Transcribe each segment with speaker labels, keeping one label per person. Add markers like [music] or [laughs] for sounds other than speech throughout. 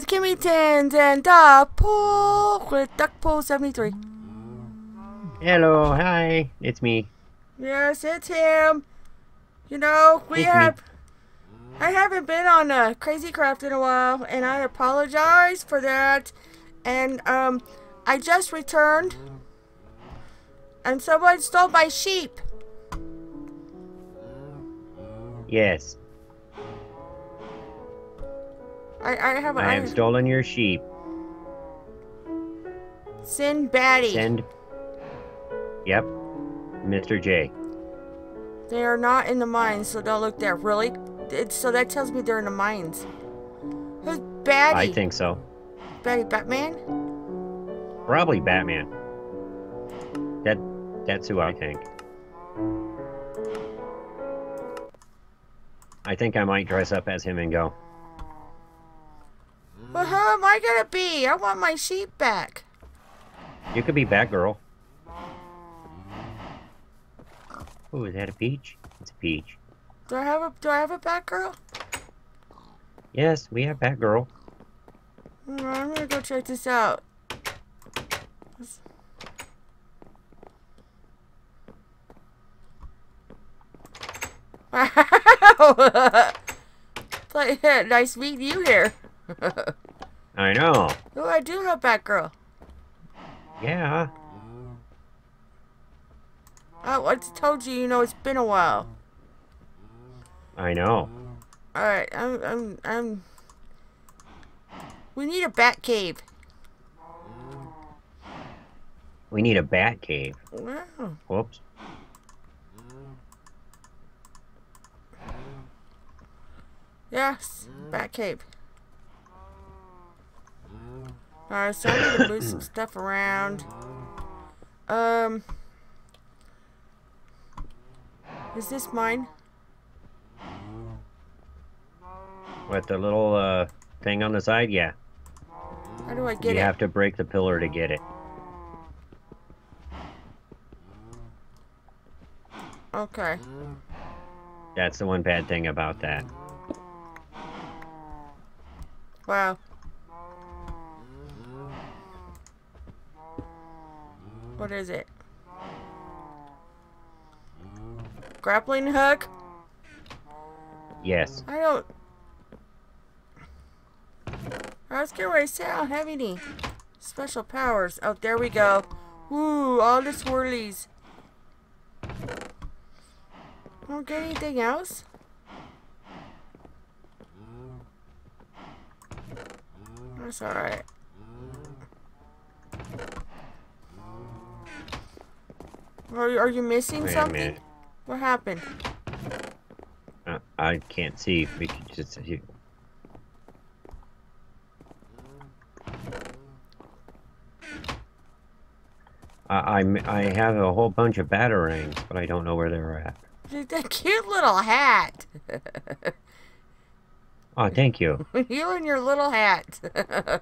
Speaker 1: with KimmieTins and Docpool with Docpool 73.
Speaker 2: Hello, hi, it's me.
Speaker 1: Yes, it's him. You know, we
Speaker 2: It's me.
Speaker 1: have. I haven't been on uh, Crazy Craft in a while, and I apologize for that. And um, I just returned, and someone stole my sheep.
Speaker 2: Yes,
Speaker 1: I, I have
Speaker 2: I have stolen your sheep.
Speaker 1: Send Batty.
Speaker 2: Send. Yep, Mr. J.
Speaker 1: They are not in the mines, so don't look there. Really? So that tells me they're in the mines. Who's Batty?
Speaker 2: I think so.
Speaker 1: Batty Batman?
Speaker 2: Probably Batman. That that's who I think. I think I might dress up as him and go.
Speaker 1: Well, how am I gonna be? I want my sheep back.
Speaker 2: You could be Batgirl. Oh, is that a peach? It's a peach.
Speaker 1: Do I have a Do I have a Batgirl?
Speaker 2: Yes, we have Batgirl.
Speaker 1: Hmm, I'm gonna go check this out. [laughs] Wow! [laughs] Like, [laughs] nice meeting you here.
Speaker 2: I know.
Speaker 1: oh, I do have Batgirl.
Speaker 2: Yeah.
Speaker 1: Oh, I told you, you know, it's been a while.
Speaker 2: I know.
Speaker 1: Alright, I'm, I'm, I'm... We need a bat cave.
Speaker 2: We need a bat cave.
Speaker 1: Wow.
Speaker 2: Whoops.
Speaker 1: Yes, bat cave. Alright, so I need to move some stuff around. Um... Is this mine?
Speaker 2: With the little uh, thing on the side, yeah.
Speaker 1: How do I get
Speaker 2: you
Speaker 1: it?
Speaker 2: You have to break the pillar to get it.
Speaker 1: Okay.
Speaker 2: That's the one bad thing about that.
Speaker 1: Wow. What is it? Grappling hook?
Speaker 2: Yes.
Speaker 1: I don't. I was getting ready to say I don't have any special powers. Oh, there we go. Woo, all the swirlies. Don't get anything else? That's alright. Are, you- are you missing
Speaker 2: Wait
Speaker 1: something? What happened?
Speaker 2: Uh, I can't see. We could just. You, I, I have a whole bunch of batarangs, but I don't know where they're at.
Speaker 1: That cute little hat. [laughs]
Speaker 2: Oh, thank you. [laughs]
Speaker 1: you and your little hat. [laughs]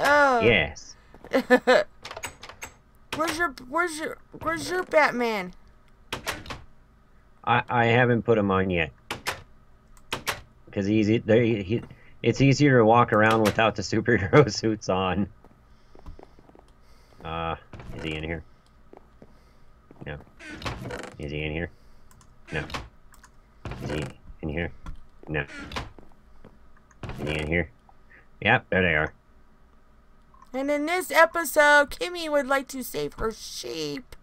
Speaker 1: oh.
Speaker 2: Yes.
Speaker 1: Where's your Where's your Where's your Batman?
Speaker 2: I, I haven't put him on yet. Because he's they, he, it's easier to walk around without the [laughs] superhero suits on. Uh, is he in here? No. Is he in here? No. Is he in here? No. Is he in here? Yep, there they are.
Speaker 1: And in this episode, Kimmy would like to save her sheep.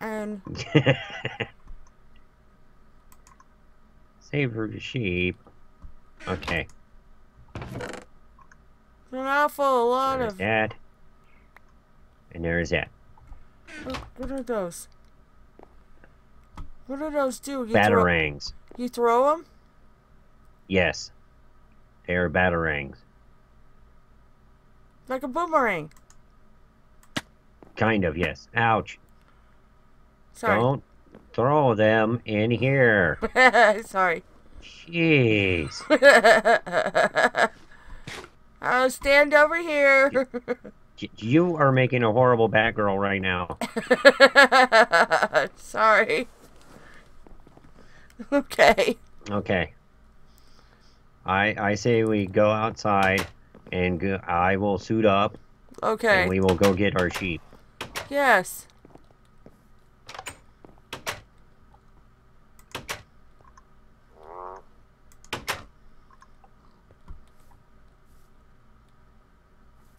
Speaker 1: And [laughs]
Speaker 2: Save her sheep. Okay,
Speaker 1: an awful lot
Speaker 2: there's
Speaker 1: of
Speaker 2: that. And there's that.
Speaker 1: what, what are those? What do those do? You throw,
Speaker 2: Batarangs.
Speaker 1: you throw them?
Speaker 2: Yes. They are batarangs.
Speaker 1: Like a boomerang.
Speaker 2: Kind of, yes. Ouch.
Speaker 1: Sorry.
Speaker 2: Don't throw them in here. [laughs]
Speaker 1: Sorry.
Speaker 2: Jeez. [laughs]
Speaker 1: I'll stand over here.
Speaker 2: You are making a horrible Batgirl right now. [laughs]
Speaker 1: Sorry. Okay.
Speaker 2: Okay. I I say we go outside, and go, I will suit up,
Speaker 1: Okay.
Speaker 2: and we will go get our sheep.
Speaker 1: Yes.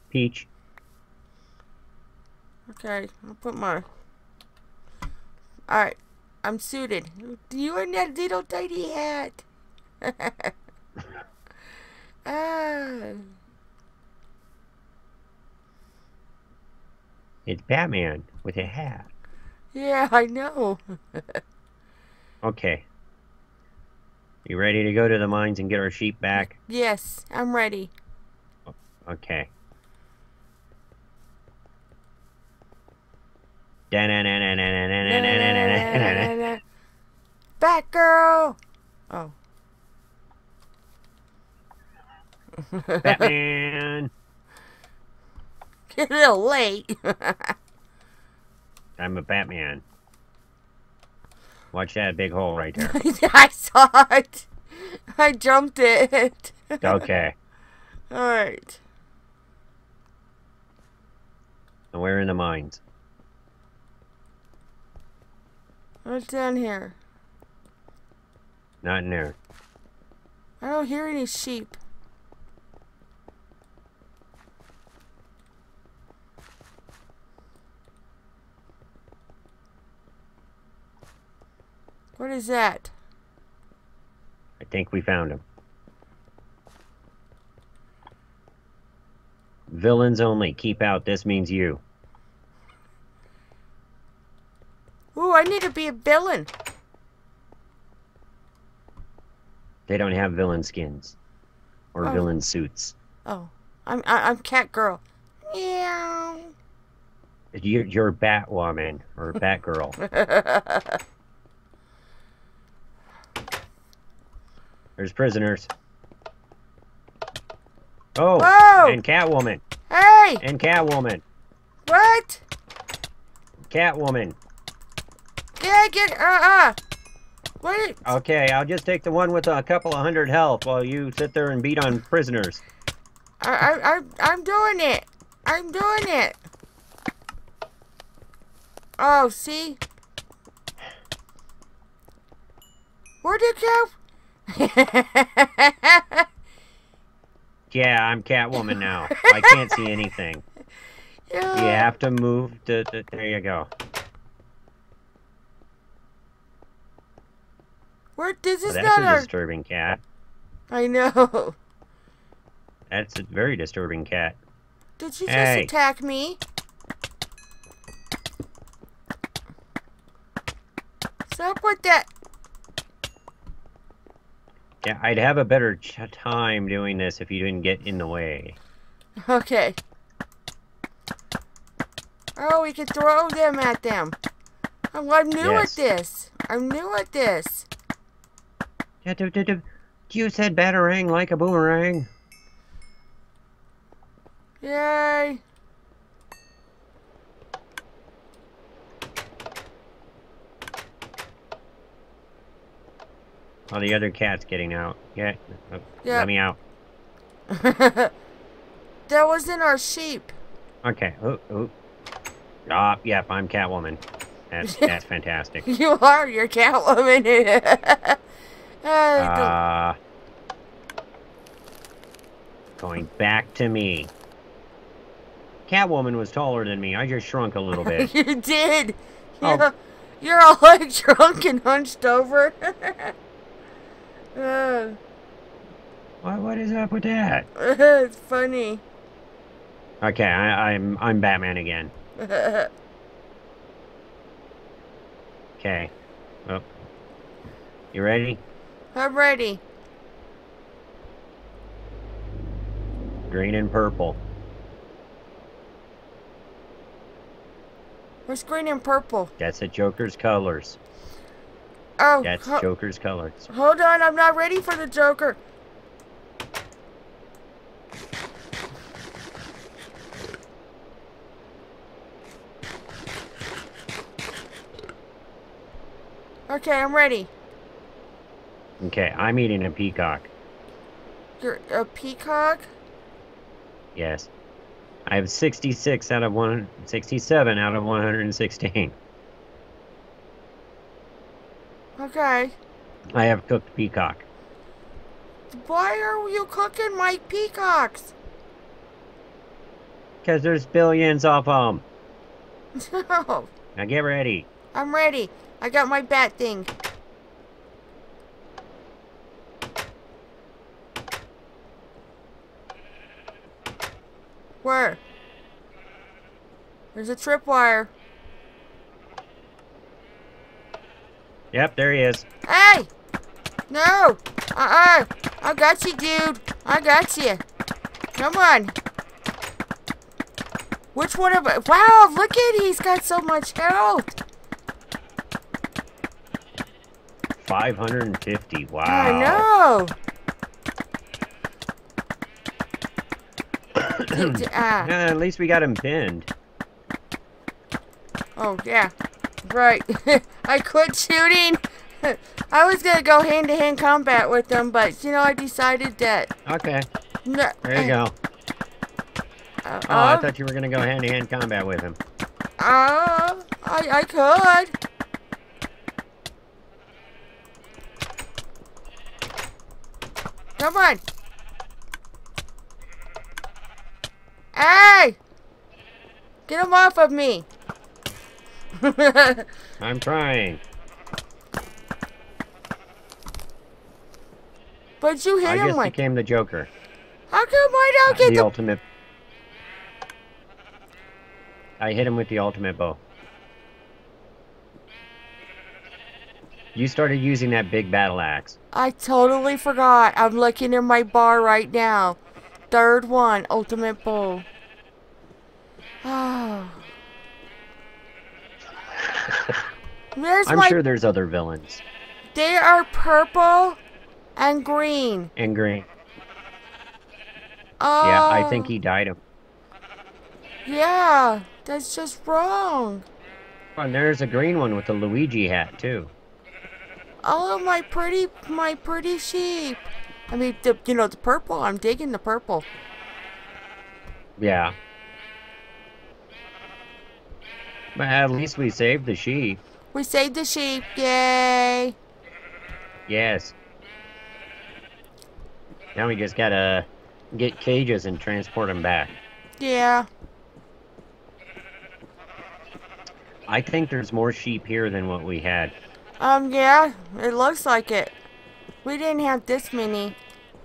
Speaker 2: Peach.
Speaker 1: Okay. I'll put my. Alright. I'm suited. You in that little tiny hat. [laughs] ah.
Speaker 2: It's Batman with a hat.
Speaker 1: Yeah, I know. [laughs]
Speaker 2: Okay. You ready to go to the mines and get our sheep back?
Speaker 1: Yes, I'm ready.
Speaker 2: Okay. Batman.
Speaker 1: Batgirl. Oh. Get [laughs] a little late. [laughs]
Speaker 2: I'm a Batman. Watch that big hole right there. [laughs]
Speaker 1: I saw it. I jumped it.
Speaker 2: Okay.
Speaker 1: All right.
Speaker 2: And we're in the mines.
Speaker 1: What's down here?
Speaker 2: Not in there.
Speaker 1: I don't hear any sheep. What is that?
Speaker 2: I think we found him. Villains only. Keep out. This means you.
Speaker 1: Ooh, I need to be a villain.
Speaker 2: They don't have villain skins or
Speaker 1: Oh.
Speaker 2: villain suits.
Speaker 1: Oh, I'm I'm cat girl. Meow.
Speaker 2: You're, you're Batwoman or Batgirl. [laughs] There's prisoners. Oh,
Speaker 1: Whoa!
Speaker 2: and Catwoman.
Speaker 1: hey,
Speaker 2: And Catwoman.
Speaker 1: what?
Speaker 2: Catwoman.
Speaker 1: Yeah, get uh uh. What?
Speaker 2: Okay, I'll just take the one with a couple of hundred health while you sit there and beat on prisoners.
Speaker 1: I I I I'm doing it. I'm doing it. Oh, see? Where'd it go? [laughs]
Speaker 2: Yeah, I'm Catwoman now. I can't see anything. You have to move to, to there you go.
Speaker 1: Where this
Speaker 2: Well,
Speaker 1: is
Speaker 2: that's
Speaker 1: not
Speaker 2: a
Speaker 1: our
Speaker 2: disturbing cat.
Speaker 1: I know.
Speaker 2: That's a very disturbing cat.
Speaker 1: Did she
Speaker 2: Hey.
Speaker 1: just attack me? Stop with that.
Speaker 2: Yeah, I'd have a better ch- time doing this if you didn't get in the way.
Speaker 1: Okay. Oh, we can throw them at them. Oh, I'm new
Speaker 2: Yes.
Speaker 1: at this. I'm new at this.
Speaker 2: You said batarang like a boomerang.
Speaker 1: Yay.
Speaker 2: Oh, the other cat's getting out. Yeah, uh,
Speaker 1: Yeah.
Speaker 2: let me out. [laughs]
Speaker 1: that wasn't our sheep.
Speaker 2: Okay. Ooh, ooh. Ah, yep, I'm Catwoman. That's [laughs] that's fantastic.
Speaker 1: You are your Catwoman. [laughs] Ah,
Speaker 2: Uh, going back to me. Catwoman was taller than me. I just shrunk a little bit.
Speaker 1: you did.
Speaker 2: Oh.
Speaker 1: You're, you're all like drunk and hunched over. Uh,
Speaker 2: what, what is up with that? [laughs]
Speaker 1: it's funny.
Speaker 2: Okay, I, I'm I'm Batman again. [laughs] Okay. Oh. You ready?
Speaker 1: I'm ready.
Speaker 2: Green and purple.
Speaker 1: Where's green and purple?
Speaker 2: That's the Joker's colors.
Speaker 1: Oh,
Speaker 2: That's Joker's colors.
Speaker 1: hold on. I'm not ready for the Joker. Okay, I'm ready.
Speaker 2: Okay, I'm eating a peacock.
Speaker 1: You're a peacock?
Speaker 2: Yes. I have 66 out of 167 out of 116.
Speaker 1: Okay.
Speaker 2: I have cooked peacock.
Speaker 1: Why are you cooking my peacocks?
Speaker 2: Because there's billions of them. [laughs]
Speaker 1: No.
Speaker 2: Now get ready.
Speaker 1: I'm ready. I got my bat thing. Where? There's a tripwire.
Speaker 2: Yep, there he is.
Speaker 1: Hey! No! Uh-uh! I got you, dude. I got you. Come on. Which one of Wow, look at he's got so much health.
Speaker 2: 550. Wow.
Speaker 1: I know. [clears throat] Uh,
Speaker 2: yeah, at least we got him pinned.
Speaker 1: Oh, yeah. Right. [laughs] I quit shooting. [laughs] I was going to go hand-to-hand combat with them, but, you know, I decided that...
Speaker 2: Okay,
Speaker 1: No,
Speaker 2: there you go.
Speaker 1: Uh,
Speaker 2: Oh, I
Speaker 1: uh,
Speaker 2: thought you were gonna go hand to hand combat with him.
Speaker 1: uh, I, I could. Come on. Hey! Get him off of me. [laughs]
Speaker 2: I'm trying.
Speaker 1: but you hit
Speaker 2: I
Speaker 1: him
Speaker 2: just
Speaker 1: like.
Speaker 2: became the Joker.
Speaker 1: How come I don't get
Speaker 2: The
Speaker 1: the.
Speaker 2: ultimate. I hit him with the ultimate bow. You started using that big battle axe.
Speaker 1: I totally forgot. I'm looking in my bar right now. Third one, Ultimate Bull. There's
Speaker 2: I'm
Speaker 1: my.
Speaker 2: sure there's other villains.
Speaker 1: They are purple and green.
Speaker 2: And green.
Speaker 1: Oh.
Speaker 2: Yeah, I think he um, died him.
Speaker 1: Yeah, that's just wrong.
Speaker 2: And there's a green one with a Luigi hat too.
Speaker 1: Oh, my pretty, my pretty sheep. I mean, the, you know, the purple. I'm digging the purple.
Speaker 2: Yeah. But at least we saved the sheep.
Speaker 1: We saved the sheep. Yay.
Speaker 2: Yes. Now we just gotta get cages and transport them back.
Speaker 1: Yeah.
Speaker 2: I think there's more sheep here than what we had.
Speaker 1: Um, yeah, it looks like it. We didn't have this many.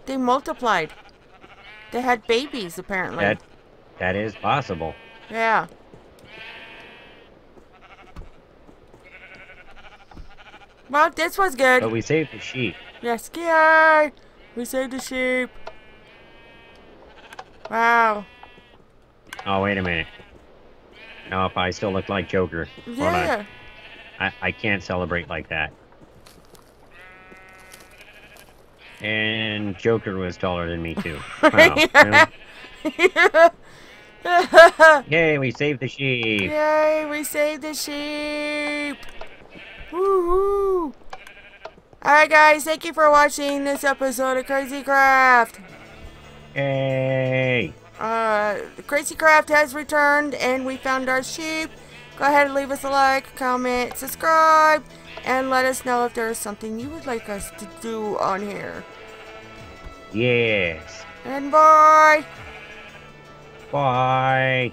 Speaker 1: They multiplied. They had babies, apparently.
Speaker 2: That that is possible.
Speaker 1: Yeah. Well, this was good.
Speaker 2: But we saved the sheep.
Speaker 1: Yes, yay! We saved the sheep. Wow.
Speaker 2: Oh wait a minute. No, if I still look like Joker.
Speaker 1: Yeah.
Speaker 2: I, I can't celebrate like that. And Joker was taller than me too. [laughs] Wow. [laughs] Yay, we saved the sheep.
Speaker 1: Yay, we saved the sheep! Woohoo! Alright guys, thank you for watching this episode of Crazy Craft.
Speaker 2: Hey.
Speaker 1: Uh, Crazy Craft has returned and we found our sheep. Go ahead and leave us a like, comment, subscribe, and let us know if there is something you would like us to do on here.
Speaker 2: Yes.
Speaker 1: And bye!
Speaker 2: Bye.